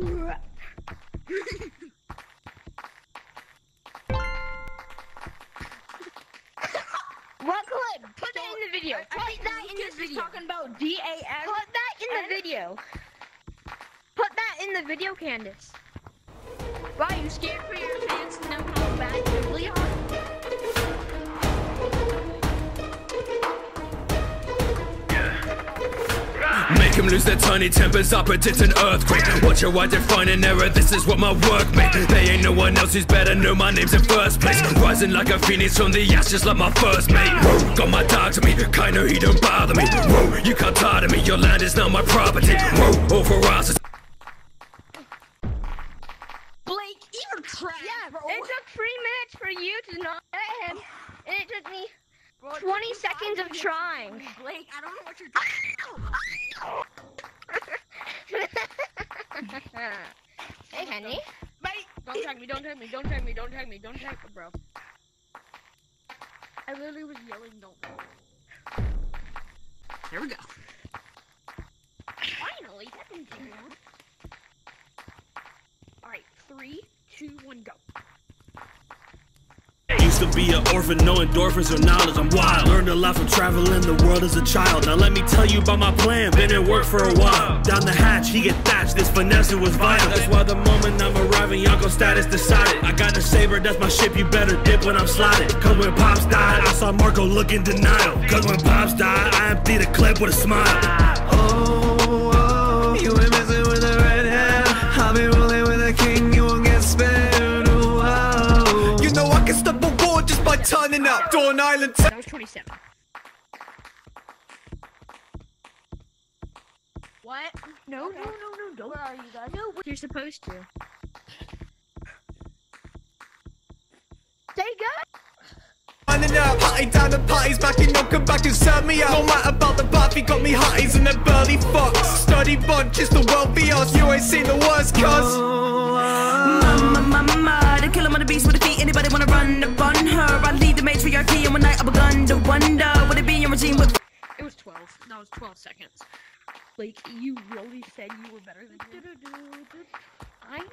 What clip? Put that in the video. I- I Put think that in the video. talking about D A S. Put that in the video. Put that in the video, Candace. Why you scared for your fans to Make them lose their tiny tempers, I predict an earthquake. Watch how I define an error, this is what my work made. They ain't no one else who's better, know my name's in first place. Rising like a phoenix from the ashes, like my first mate. Whoa, got my dog to me, kinda he don't bother me. Whoa, you can't tie to me, your land is not my property. Whoa, all for us. Blake, you're trash. Yeah, bro. it took three minutes for you to not get him, and it took me Bro, 20 seconds of trying. Blake, I don't know what you're doing. hey, Henny. Mate, don't tag me, don't tag me, don't tag me, don't tag me, don't tag me, bro. I literally was yelling, don't tag me. Here we go. Finally, that didn't take long. Alright, three, two, one, go. To be an orphan, no endorphins or knowledge. I'm wild. Learned a lot from traveling the world as a child. Now let me tell you about my plan. Been at work for a while. Down the hatch, he get thatched. This finesse was vital. That's why the moment I'm arriving, Yonko status decided. I got the saber, that's my ship. You better dip when I'm slotted. Cause when Pops died, I saw Marco look in denial. Cause when Pops died, I emptied the clip with a smile. Oh, turning up. Dawn Island. That was 27. What? No, no, no, no, don't. Where are you guys? No, You're supposed to. Stay good. Running up, party down the party's back in, don't come back and serve me out. No matter about the party, got me hotties and a burly fox. Study bunch is the world be us, you ain't seen the worst cuz. Mama, mama, the killer on it be a regime with It was 12. That was 12 seconds. Like, you really said you were better than me. I'm